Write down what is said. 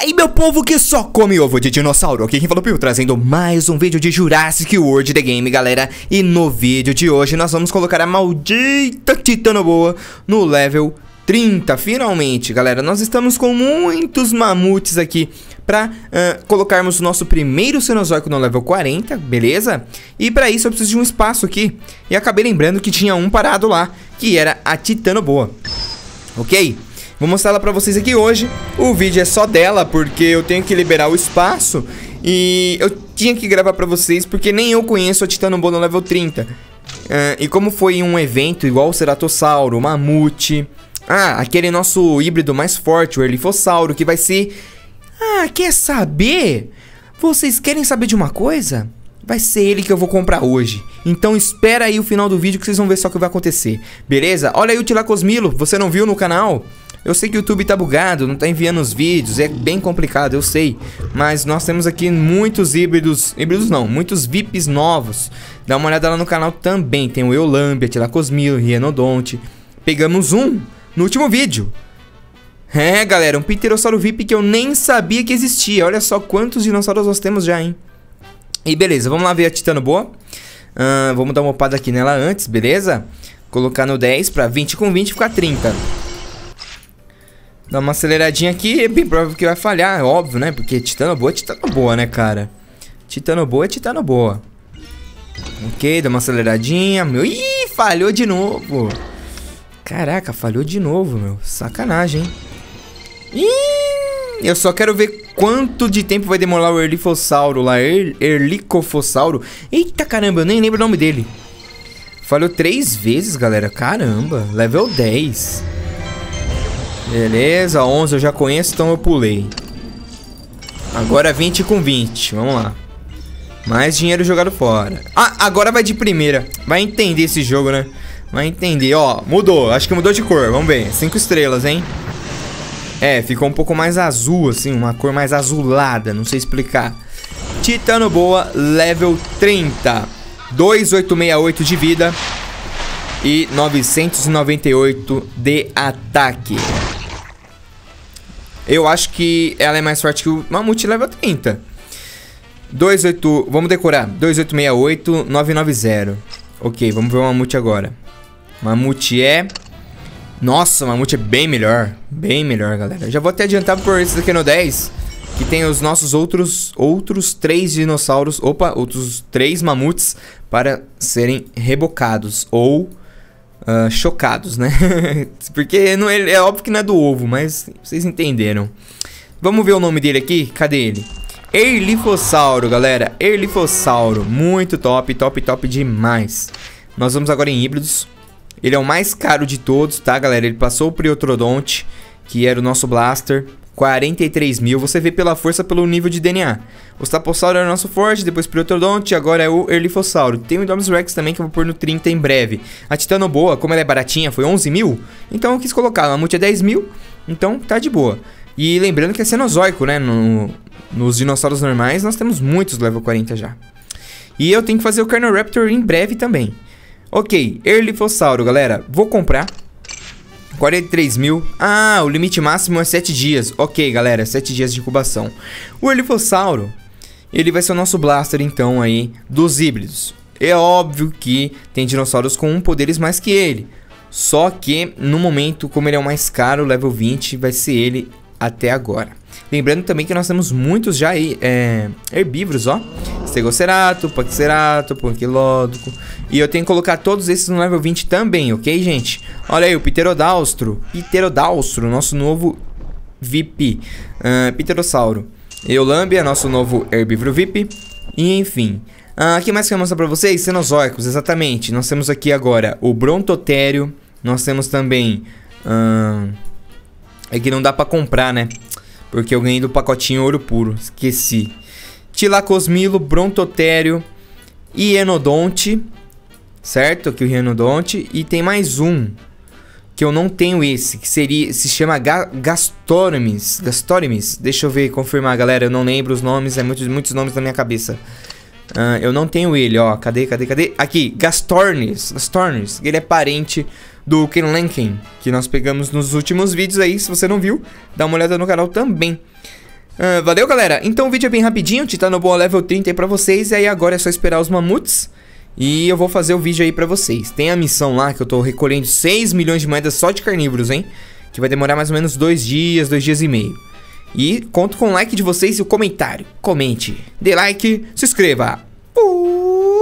aí, meu povo que só come ovo de dinossauro, aqui quem falou Pio, trazendo mais um vídeo de Jurassic World The Game, galera. E no vídeo de hoje nós vamos colocar a maldita Titanoboa no level 30, finalmente, galera. Nós estamos com muitos mamutes aqui pra uh, colocarmos o nosso primeiro Cenozoico no level 40, beleza? E pra isso eu preciso de um espaço aqui. E acabei lembrando que tinha um parado lá, que era a Titanoboa, ok? Vou mostrar ela pra vocês aqui hoje. O vídeo é só dela, porque eu tenho que liberar o espaço. E eu tinha que gravar pra vocês, porque nem eu conheço a Titanoboa no level 30. Uh, e como foi um evento igual o Ceratossauro, o Mamute... Ah, aquele nosso híbrido mais forte, o Erlifossauro, que vai ser... Ah, quer saber? Vocês querem saber de uma coisa? Vai ser ele que eu vou comprar hoje. Então espera aí o final do vídeo que vocês vão ver só o que vai acontecer. Beleza? Olha aí o Tilacosmilo, você não viu no canal? Eu sei que o YouTube tá bugado, não tá enviando os vídeos, é bem complicado, eu sei. Mas nós temos aqui muitos híbridos, híbridos não, muitos VIPs novos. Dá uma olhada lá no canal também, tem o Eulambia, Tilacosmil, Rienodonte. Pegamos um no último vídeo. É, galera, um Pterossauro VIP que eu nem sabia que existia. Olha só quantos dinossauros nós temos já, hein? E beleza, vamos lá ver a Titano Boa. Uh, vamos dar uma opada aqui nela antes, beleza? Colocar no 10 pra 20 com 20 ficar 30. Dá uma aceleradinha aqui, é bem provável que vai falhar, é óbvio, né? Porque titano boa é titano boa, né, cara? Titano boa é titano boa. Ok, dá uma aceleradinha. Meu, ih, falhou de novo. Caraca, falhou de novo, meu. Sacanagem, hein? Ih, eu só quero ver quanto de tempo vai demorar o Erlifossauro lá. Er, Erlicofossauro. Eita caramba, eu nem lembro o nome dele. Falhou três vezes, galera. Caramba, level 10. Beleza, 11 eu já conheço, então eu pulei. Agora 20 com 20, vamos lá. Mais dinheiro jogado fora. Ah, agora vai de primeira. Vai entender esse jogo, né? Vai entender, ó, mudou, acho que mudou de cor, vamos ver. 5 estrelas, hein? É, ficou um pouco mais azul, assim, uma cor mais azulada, não sei explicar. Titano Boa, level 30. 2868 de vida e 998 de ataque. Eu acho que ela é mais forte que o Mamute level 30. 28, vamos decorar. 2868 990. Ok, vamos ver o Mamute agora. Mamute é... Nossa, o Mamute é bem melhor. Bem melhor, galera. Já vou até adiantar por esse daqui no 10. Que tem os nossos outros outros três dinossauros. Opa, outros três mamutes para serem rebocados. Ou uh, chocados, né? Porque não é, é óbvio que não é do ovo, mas vocês entenderam. Vamos ver o nome dele aqui? Cadê ele? Erlifossauro, galera. Erlifossauro. Muito top, top, top demais. Nós vamos agora em híbridos. Ele é o mais caro de todos, tá, galera? Ele passou o Priotrodonte, que era o nosso Blaster. 43 mil, você vê pela força pelo nível de DNA. O Stapossauro era o nosso forte, depois Priotodonte, agora é o Erlifossauro. Tem o Indominus Rex também que eu vou pôr no 30 em breve. A Titanoboa, como ela é baratinha, foi 11 mil, então eu quis colocar. A Mamute é 10 mil, então tá de boa. E lembrando que é Cenozoico, né? No, nos dinossauros normais nós temos muitos level 40 já. E eu tenho que fazer o Carnoraptor em breve também. Ok, Erlifossauro, galera. Vou comprar. 43 mil. Ah, o limite máximo é 7 dias. Ok, galera, 7 dias de incubação. O Elifossauro, ele vai ser o nosso blaster, então, aí, dos híbridos. É óbvio que tem dinossauros com poderes mais que ele. Só que, no momento, como ele é o mais caro, level 20, vai ser ele até agora. Lembrando também que nós temos muitos já aí, é, herbívoros, ó. Stegocerato, Paxerato, Panquilódoco. E eu tenho que colocar todos esses no level 20 também, ok, gente? Olha aí, o Pterodaustro. Pterodaustro, nosso novo VIP. Uh, Pterossauro. Eulambia, nosso novo herbívoro VIP. E enfim. O uh, que mais que eu mostrar pra vocês? Cenozoicos, exatamente. Nós temos aqui agora o Brontotério. Nós temos também... Uh, é que não dá pra comprar, né? Porque eu ganhei do pacotinho ouro puro. Esqueci. Tilacosmilo, Brontotério e Enodonte. Certo? Aqui o Enodonte. E tem mais um. Que eu não tenho esse. Que seria. Se chama Ga. Gastorimis. Deixa eu ver, confirmar, galera. Eu não lembro os nomes. É muitos, muitos nomes na minha cabeça. Uh, eu não tenho ele, ó. Cadê, cadê, cadê? Aqui, Gastornis. Gastornis. Ele é parente do Ken Lankin, que nós pegamos nos últimos vídeos aí. Se você não viu, dá uma olhada no canal também. Uh, valeu, galera. Então o vídeo é bem rapidinho, Titanoboa level 30 aí pra vocês. E aí agora é só esperar os mamutes. E eu vou fazer o vídeo aí pra vocês. Tem a missão lá que eu tô recolhendo 6 milhões de moedas só de carnívoros, hein? Que vai demorar mais ou menos dois dias, dois dias e meio. E conto com o like de vocês e o comentário. Comente, dê like, se inscreva. Uh!